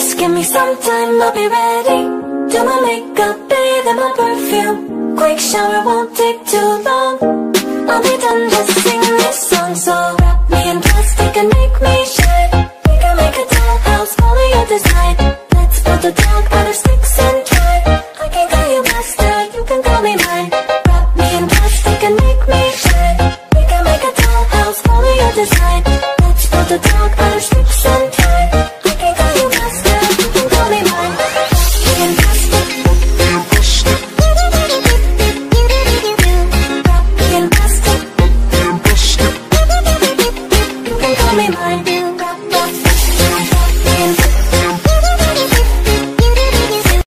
Just give me some time, I'll be ready. Do my makeup, bathe in my perfume. Quick shower won't take too long. I'll be done, just sing this song So wrap me in plastic and make me shine. We can make a dollhouse, follow your design Let's build a dog out of sticks and twine. I can call you master, you can call me mine. Wrap me in plastic and make me shine. We can make a dollhouse, follow your design Let's build a dog me mine.